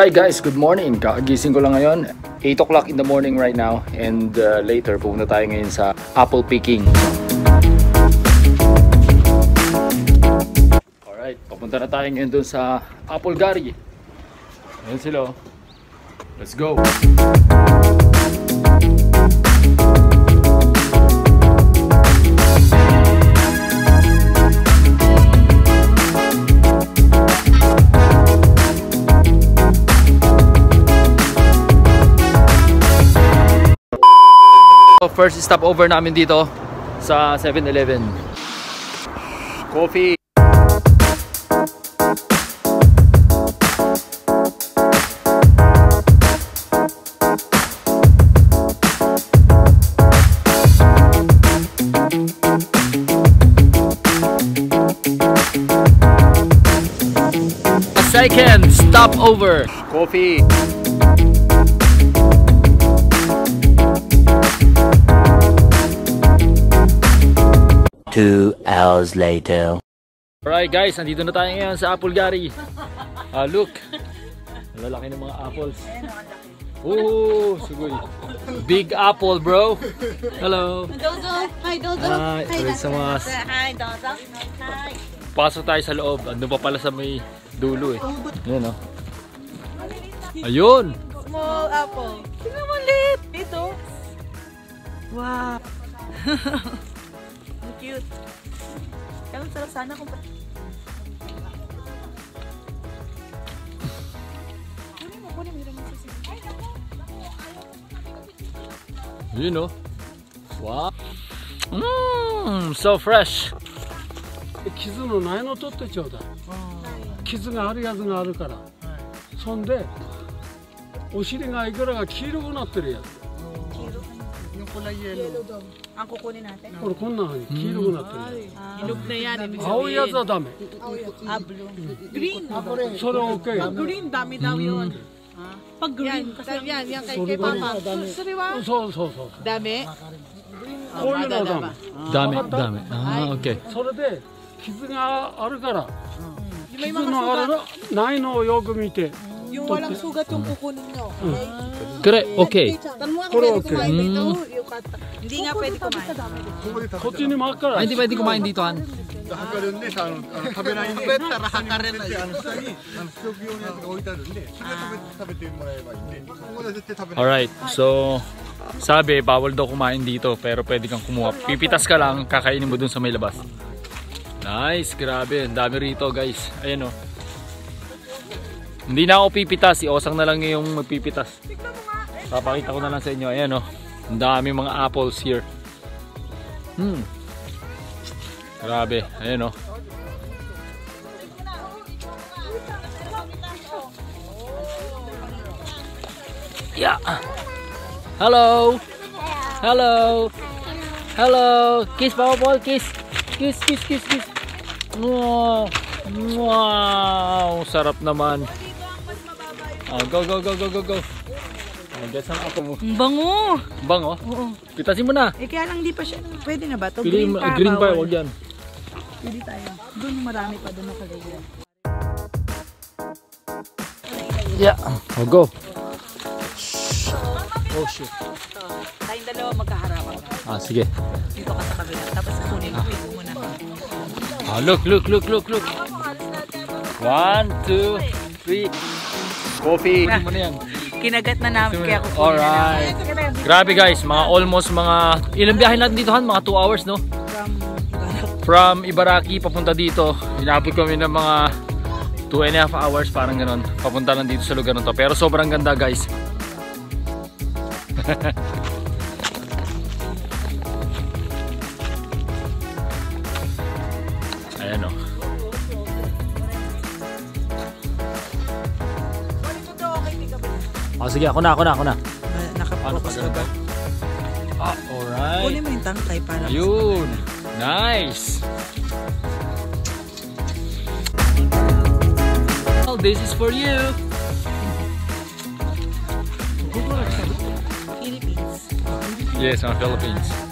Hi guys, good morning. Kakagising ko lang ngayon. 8 o'clock in the morning right now. And uh, later, pupunta tayo ngayon sa apple picking. Alright, papunta na tayo ngayon dun sa Apple Gari. Ayan sila. oh. Let's go! First stop over namin dito sa 7-Eleven. Coffee. Second stop over. Coffee. Two hours later. Alright guys, nandito na tayo ngayon sa Apple Gari. Ah, look. Lalaki ng mga apples. Oh, sugoy. Big apple, bro. Hello. Dodo! Hi, Dodo! Hi, Arisamas. Hi, Dodo! Hi! Pasok tayo sa loob. Ando pa pala sa may dulo eh. Ayan oh. Ayun. Small apple. Tingnan mo lit! Dito. Wow! Cute. Kaya ang sarap sana kung... Kunin mo, kunin mo. Yun oh. Wow. Mmm, so fresh. 傷のないの取ってちょうだい傷があるやつがあるから、そんでお尻がいくらが黄色くなってるやつ pula yellow. あ、ここになって。これこんな風に黄色くなってる。緑のやり。青いやつはダメ。あ、ブルー。グリーン。それは OK。グリーンダメだよ。パグリーン。それや、やかいけパパ。それは。そうそうそう。ダメ。こういうのはダメ。ダメダメ。あ、OK。それで傷があるから。傷のあるないのをよく見て。Yung walang sugat yung kukunin nyo. Correct, okay. Tanong nga Puro kung pwede okay. kumain dito. Yung kata. Hindi nga pwede kumain. こっちにもあるから、 Ay, hindi pwede kumain dito, Han. 測るんでさあのあの食べないんで食べたら測れないあの下にあの食用のやつが置いてあるんでそれを食べ食べてもらえばいいんでここでは絶対食べない Alright, so sabi, bawal daw kumain dito pero pwede kang kumuha. Pipitas ka lang, kakainin mo dun sa may labas. Nice, grabe. Ang dami rito guys. Ayan o. Hindi na ako pipitas, si Osang na lang yung magpipitas. Papakita ko na lang sa inyo. Ayan o. Ang dami mga apples here. Hmm. Grabe. Ayan o. Yeah. Hello. Hello. Hello. Kiss Papa Paul, kiss. Kiss, kiss, kiss, kiss. Wow. Wow. Sarap naman. Oh, go, go, go, go, go, go. Oh, some apple mo. Ang bango. Bang, oh. Oo. Pitasin mo na. Eh kaya lang di pa siya. Pwede na ba? To Pili, green pa. green pa, bawal. wag yan. Pili tayo. Doon marami pa doon nakalagay. Yeah. Oh, go. Oh, shit. Tayong dalawa magkaharapan. Ah, sige. Dito ka sa kabila. Tapos kunin mo. Pili mo na. Ah, look, look, look, look, look. One, two, three. Coffee. Kunin mo na yan. Kinagat na namin kaya kukunin Alright. na. Grabe guys, mga almost mga ilang biyahe natin dito han, mga 2 hours no? From Ibaraki papunta dito. Inabot kami ng mga 2 and a half hours parang ganon. Papunta lang dito sa lugar na to. Pero sobrang ganda guys. Ayan o. Oh, sige, ako na, ako na, ako na. Paano pag ganun ba? Ah, alright. Kunin mo yung tangkay para Ayun. Nice. Well, this is for you. Philippines. Yes, on Philippines.